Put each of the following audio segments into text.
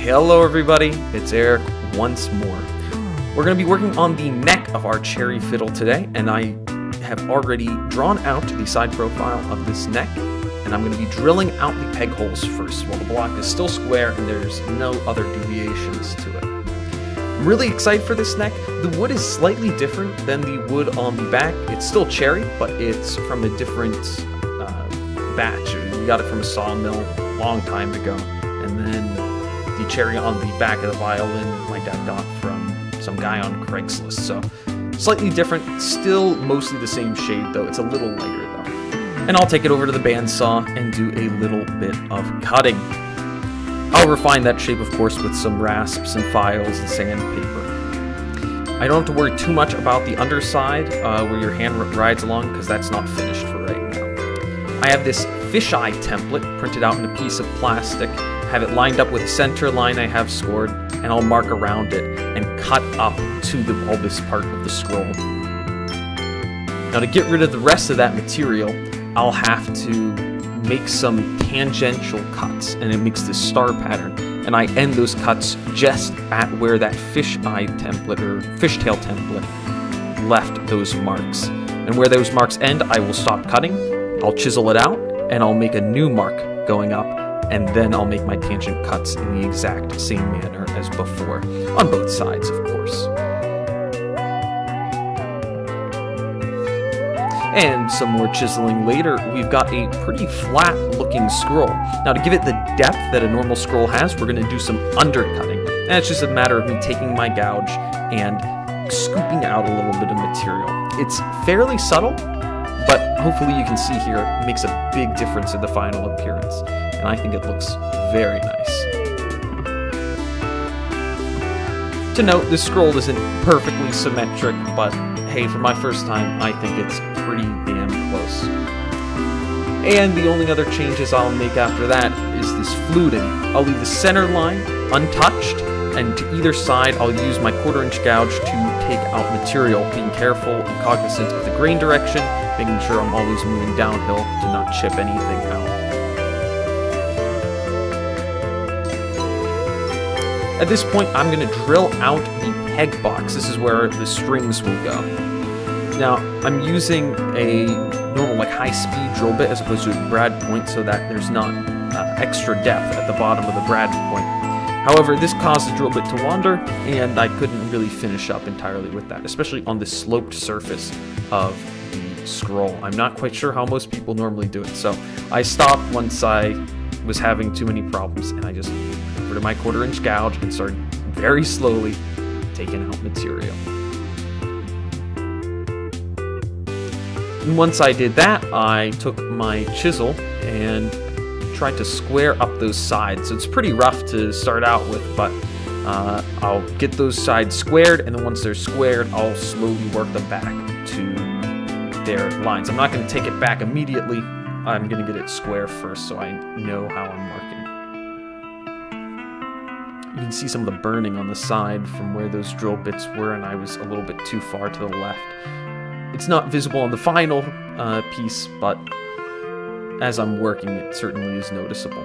Hello everybody, it's Eric once more. We're going to be working on the neck of our cherry fiddle today, and I have already drawn out the side profile of this neck, and I'm going to be drilling out the peg holes first while the block is still square and there's no other deviations to it. I'm really excited for this neck. The wood is slightly different than the wood on the back. It's still cherry, but it's from a different uh, batch. We got it from a sawmill a long time ago, cherry on the back of the violin my dad got from some guy on Craigslist. So slightly different, still mostly the same shade though. It's a little lighter though. And I'll take it over to the bandsaw and do a little bit of cutting. I'll refine that shape, of course, with some rasps and files and sandpaper. I don't have to worry too much about the underside uh, where your hand rides along because that's not finished for right now. I have this fisheye template printed out in a piece of plastic have it lined up with the center line I have scored, and I'll mark around it and cut up to the bulbous part of the scroll. Now to get rid of the rest of that material, I'll have to make some tangential cuts, and it makes this star pattern, and I end those cuts just at where that fisheye template, or fishtail template, left those marks. And where those marks end, I will stop cutting, I'll chisel it out, and I'll make a new mark going up and then I'll make my tangent cuts in the exact same manner as before, on both sides, of course. And some more chiseling later, we've got a pretty flat looking scroll. Now to give it the depth that a normal scroll has, we're going to do some undercutting. And it's just a matter of me taking my gouge and scooping out a little bit of material. It's fairly subtle, but hopefully you can see here, it makes a big difference in the final appearance and I think it looks very nice. To note, this scroll isn't perfectly symmetric, but hey, for my first time, I think it's pretty damn close. And the only other changes I'll make after that is this fluting. I'll leave the center line untouched, and to either side I'll use my quarter inch gouge to take out material, being careful and cognizant of the grain direction, making sure I'm always moving downhill to not chip anything out. At this point, I'm going to drill out the peg box. This is where the strings will go. Now, I'm using a normal, like, high-speed drill bit as opposed to a brad point so that there's not uh, extra depth at the bottom of the brad point. However, this caused the drill bit to wander, and I couldn't really finish up entirely with that, especially on the sloped surface of the scroll. I'm not quite sure how most people normally do it, so I stopped once I was having too many problems, and I just over to my quarter inch gouge and start very slowly taking out material. And once I did that, I took my chisel and tried to square up those sides. It's pretty rough to start out with, but uh, I'll get those sides squared, and then once they're squared, I'll slowly work them back to their lines. I'm not going to take it back immediately. I'm going to get it square first so I know how I'm working. You can see some of the burning on the side from where those drill bits were, and I was a little bit too far to the left. It's not visible on the final uh, piece, but as I'm working, it certainly is noticeable.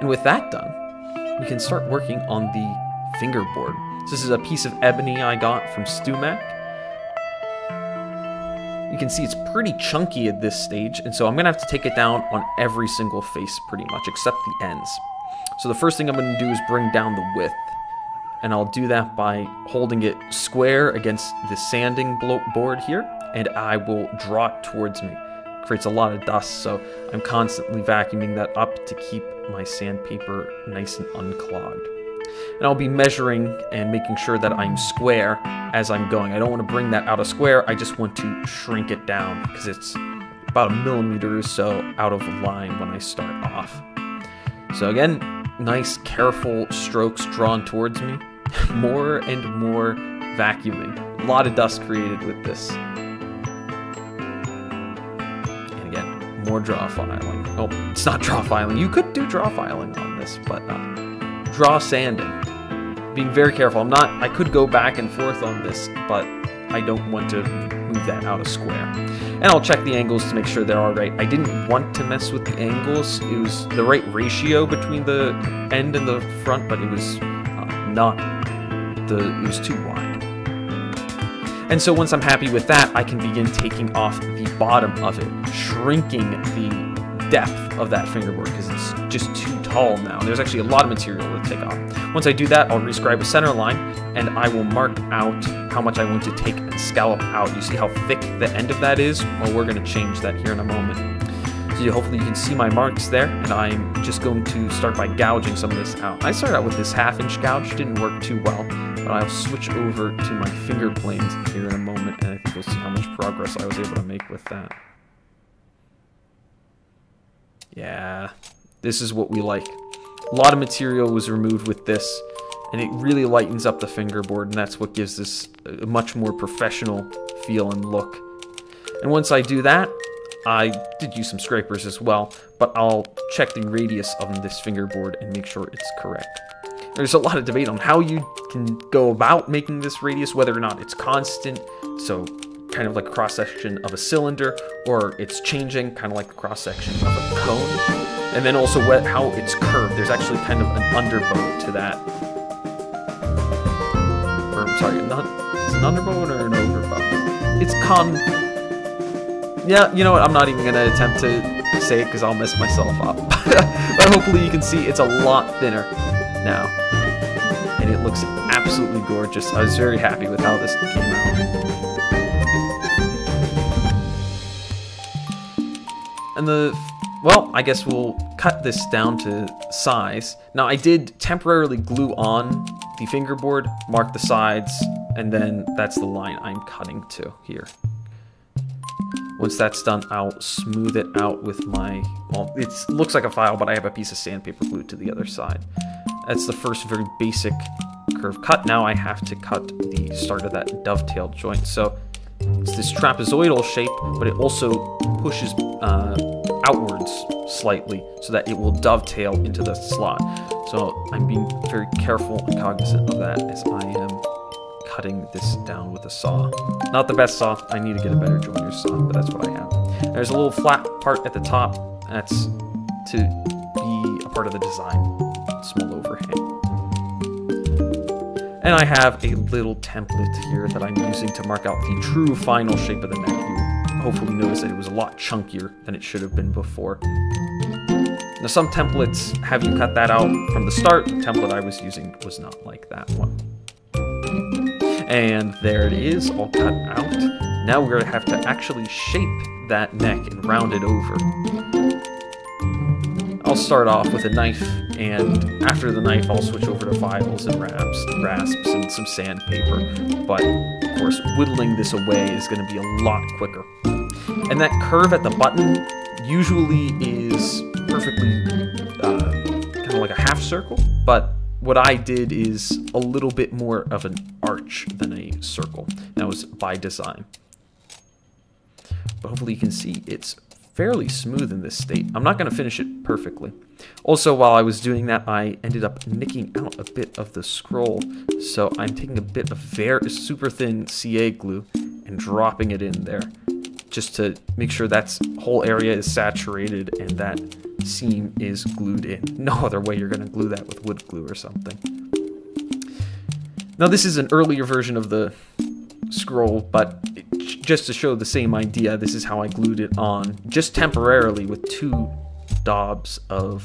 And with that done, we can start working on the fingerboard. So this is a piece of ebony I got from StewMac. You can see it's pretty chunky at this stage, and so I'm going to have to take it down on every single face pretty much, except the ends. So the first thing I'm going to do is bring down the width. And I'll do that by holding it square against the sanding board here, and I will draw it towards me. It creates a lot of dust, so I'm constantly vacuuming that up to keep my sandpaper nice and unclogged. And I'll be measuring and making sure that I'm square as I'm going. I don't want to bring that out of square, I just want to shrink it down because it's about a millimeter or so out of line when I start off. So again, nice, careful strokes drawn towards me. more and more vacuuming. A lot of dust created with this. And again, more draw filing. Oh, it's not draw filing. You could do draw filing on this, but uh, draw sanding. Being very careful. I'm not, I could go back and forth on this, but I don't want to move that out of square. And I'll check the angles to make sure they're all right. I didn't want to mess with the angles. It was the right ratio between the end and the front, but it was uh, not the, it was too wide. And so once I'm happy with that, I can begin taking off the bottom of it, shrinking the depth of that fingerboard because it's just too tall now. There's actually a lot of material to take off. Once I do that, I'll rescribe a center line and I will mark out how much I want to take and scallop out. You see how thick the end of that is? Well, we're going to change that here in a moment. So hopefully you can see my marks there, and I'm just going to start by gouging some of this out. I started out with this half inch gouge, didn't work too well, but I'll switch over to my finger planes here in a moment, and I think you'll see how much progress I was able to make with that. Yeah, this is what we like. A lot of material was removed with this, and it really lightens up the fingerboard, and that's what gives this a much more professional feel and look. And once I do that, I did use some scrapers as well, but I'll check the radius of this fingerboard and make sure it's correct. There's a lot of debate on how you can go about making this radius, whether or not it's constant, so kind of like a cross-section of a cylinder, or it's changing, kind of like the cross-section of a cone. And then also what, how it's curved. There's actually kind of an underbow to that. Or, I'm sorry, not, it's an underbow or an overbow? It's con... Yeah, you know what, I'm not even to attempt to say it because I'll mess myself up. but hopefully you can see it's a lot thinner now. And it looks absolutely gorgeous. I was very happy with how this came out. And the, well, I guess we'll cut this down to size. Now I did temporarily glue on the fingerboard, mark the sides, and then that's the line I'm cutting to here. Once that's done, I'll smooth it out with my, well, it looks like a file, but I have a piece of sandpaper glued to the other side. That's the first very basic curve cut. Now I have to cut the start of that dovetail joint. So it's this trapezoidal shape, but it also pushes uh, outwards slightly so that it will dovetail into the slot. So I'm being very careful and cognizant of that as I am cutting this down with a saw. Not the best saw, I need to get a better joiner's saw, but that's what I have. There's a little flat part at the top, that's to be a part of the design, small overhang. And I have a little template here that I'm using to mark out the true final shape of the neck. Hopefully notice that it was a lot chunkier than it should have been before. Now some templates have you cut that out from the start. The template I was using was not like that one. And there it is, all cut out. Now we're going to have to actually shape that neck and round it over. I'll start off with a knife, and after the knife, I'll switch over to files and rasps, rasps and some sandpaper. But, of course, whittling this away is going to be a lot quicker. And that curve at the button usually is perfectly uh, kind of like a half circle, but what I did is a little bit more of an arch than a circle. That was by design. But hopefully you can see it's fairly smooth in this state. I'm not going to finish it perfectly. Also, while I was doing that, I ended up nicking out a bit of the scroll. So I'm taking a bit of very super thin CA glue and dropping it in there just to make sure that whole area is saturated and that seam is glued in. No other way you're going to glue that with wood glue or something. Now this is an earlier version of the scroll, but just to show the same idea, this is how I glued it on, just temporarily with two daubs of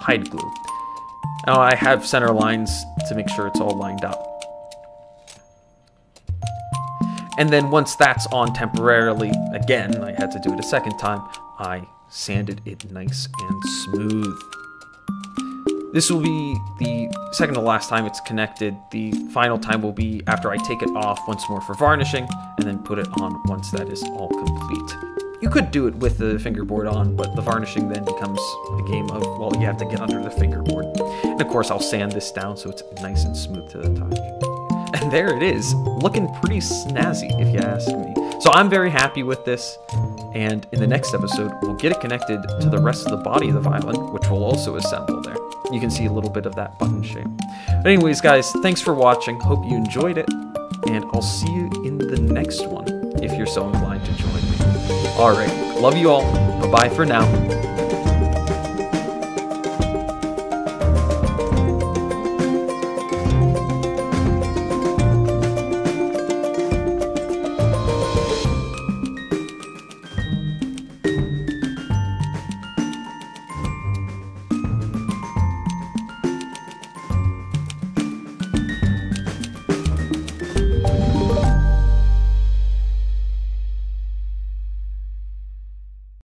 hide glue. Now I have center lines to make sure it's all lined up. And then once that's on temporarily, again, I had to do it a second time, I sanded it nice and smooth. This will be the second to last time it's connected. The final time will be after I take it off once more for varnishing and then put it on once that is all complete. You could do it with the fingerboard on, but the varnishing then becomes a game of, well, you have to get under the fingerboard. And of course, I'll sand this down so it's nice and smooth to the touch. And there it is, looking pretty snazzy, if you ask me. So I'm very happy with this, and in the next episode, we'll get it connected to the rest of the body of the violin, which we'll also assemble there you can see a little bit of that button shape. But anyways, guys, thanks for watching. Hope you enjoyed it. and I'll see you in the next one if you're so inclined to join me. All right, love you all. Bye bye for now.